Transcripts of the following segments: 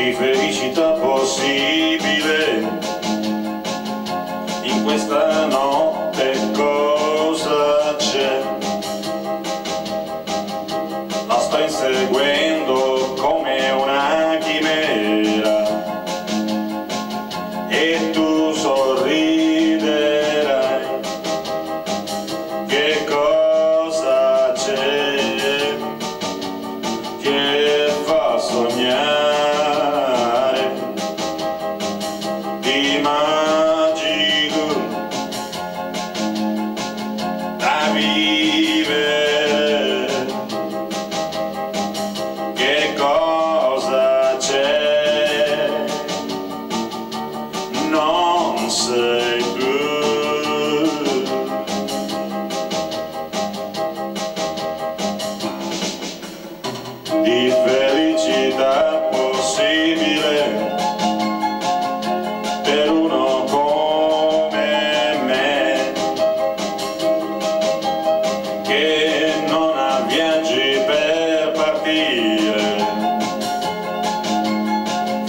ogni felicità possibile. In questa notte cosa c'è? La sto inseguendo come una chimera. E tu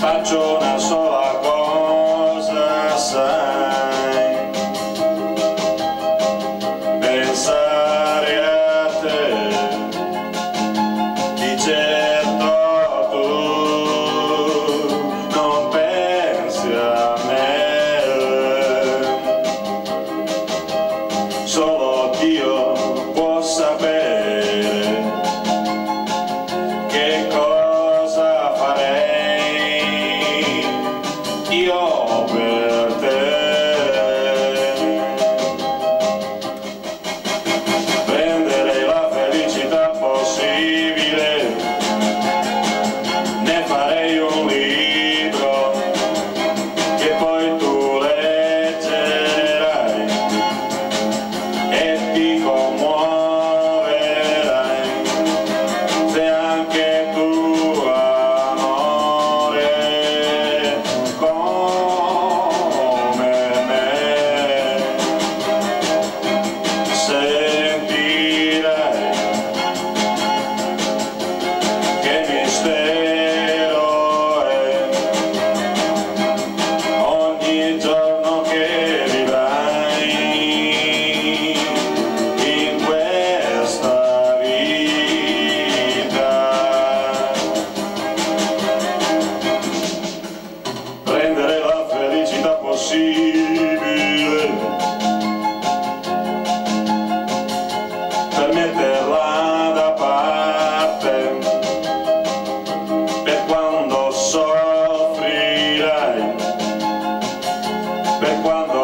faccio una é quando?